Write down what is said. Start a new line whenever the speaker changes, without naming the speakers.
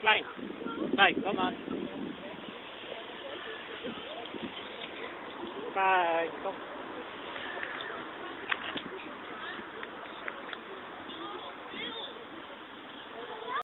Fly. Fly, come on. Bye. Come.